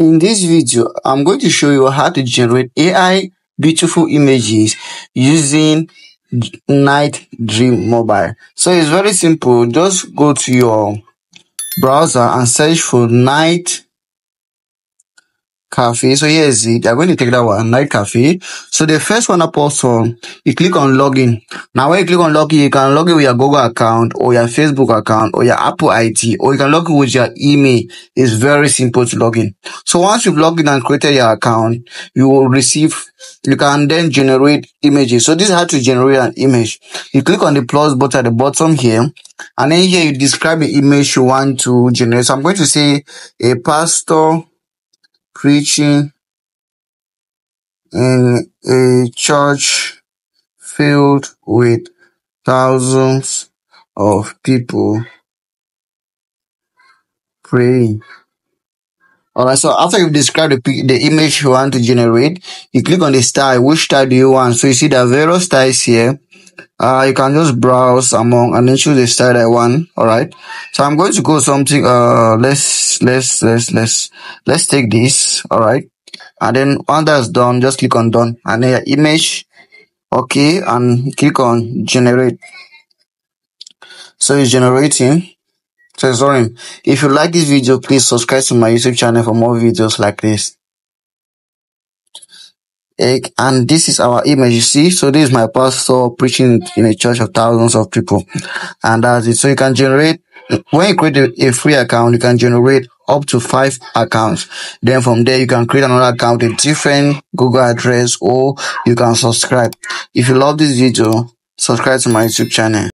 In this video, I'm going to show you how to generate AI beautiful images using Night Dream Mobile. So it's very simple. Just go to your browser and search for Night Cafe. So here is it. I'm going to take that one, Night Cafe. So the first one up also, you click on login. Now when you click on login, you can log in with your Google account or your Facebook account or your Apple ID or you can log in with your email. It's very simple to log in. So once you've logged in and created your account, you will receive you can then generate images. So this is how to generate an image. You click on the plus button at the bottom here, and then here you describe the image you want to generate. So I'm going to say a pastor preaching in a church filled with thousands of people praying. Alright, so after you've described the, the image you want to generate, you click on the style. Which style do you want? So you see are various styles here. Uh, you can just browse among and then choose the style I want. Alright. So I'm going to go something, uh, let's, let's, let's, let's, let's take this. Alright. And then once that's done, just click on done and then image. Okay. And click on generate. So it's generating. So sorry. If you like this video, please subscribe to my YouTube channel for more videos like this. And this is our image, you see. So this is my pastor preaching in a church of thousands of people. And that's it. So you can generate, when you create a, a free account, you can generate up to five accounts. Then from there, you can create another account with different Google address or you can subscribe. If you love this video, subscribe to my YouTube channel.